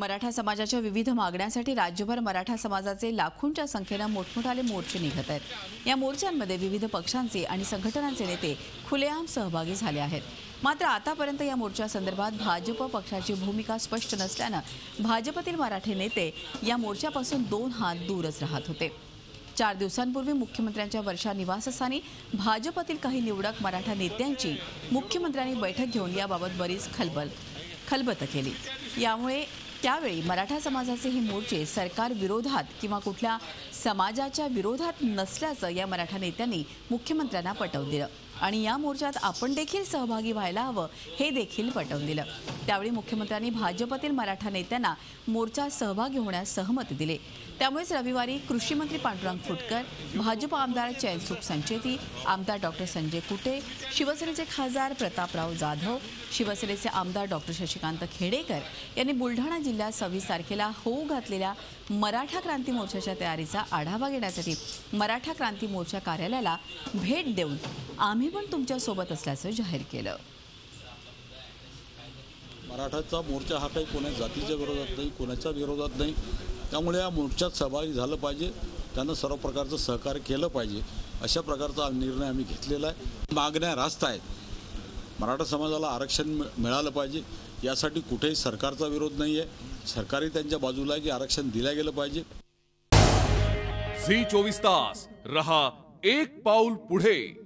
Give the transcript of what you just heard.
मराठा समाजाच्या विविध मागण्यांसाठी राज्यभर मराठा समाजाचे लाखोंच्या संख्येनं मोठमोठाले मोर्चे निघत आहेत. या मोर्चांमध्ये विविध पक्षांचे आणि संघटनांचे नेते खुलेआम सहभागी झाले आहेत. मात्र आतापर्यंत या मोर्चासंदर्भात भाजप पक्षाची भूमिका स्पष्ट नसल्यानं भाजपतील मराठी नेते या मोर्चापासून दोन हात दूरच राहत होते. चार दिवसांपूर्वी मुख्यमंत्र्यांच्या वर्षा निवासस्थानी भाजपतील काही निवडक मराठा नेत्यांची मुख्यमंत्र्यांनी बैठक घेऊन याबाबत बरीच खलबल खलबत केली. यामुळे त्यावेळी मराठा समाजाचे हे मोर्चे सरकार विरोधात किंवा कुठल्या समाजाच्या विरोधात नसल्याचं या मराठा नेत्यांनी मुख्यमंत्र्यांना पटवून दिलं. आणि या मोर्चात आपण देखील सहभागी व्हायला हवं हे देखील पटवून दिलं. त्यावेळी मुख्यमंत्र्यांनी भाजपतील मराठा नेत्यांना मोर्चात सहभागी होण्यास सहमती दिली. त्यामुळेच रविवारी कृषी मंत्री पांडुरंग फुटकर भाजप आमदार चैनसुख संचेती आमदार डॉक्टर संजय कुटे शिवसेनेचे खासदार प्रतापराव जाधव शिवसेनेचे आमदार डॉक्टर शशिकांत खेडेकर यांनी बुलढाणा जिल्ह्यात सव्वीस तारखेला होऊ घातलेल्या मराठा क्रांती मोर्चाच्या तयारीचा आढावा घेण्यासाठी मराठा क्रांती मोर्चा कार्यालयाला भेट देऊन आम्ही पण तुमच्यासोबत असल्याचं जाहीर केलं. मराठाचा मोर्चा हा काही कोणा जातीच्या विरोधात नाही कोणाच्या विरोधात नाही. त्यामुळे या मोर्चात सहभागी झालं पाहिजे. त्यांना सर्व प्रकारचं सहकार्य केलं पाहिजे. अशा प्रकारचा निर्णय आम्ही घेतलेला आहे. मागण्या रास्त आहेत. मराठा समाजाला आरक्षण मिळ- मिळालं पाहिजे. यासाठी कुठेही सरकारचा विरोध नाही आहे. सरकारही त्यांच्या बाजूला आहे की आरक्षण दिलं गेलं पाहिजे. झी चोवीस तास. रहा एक पाऊल पुढे.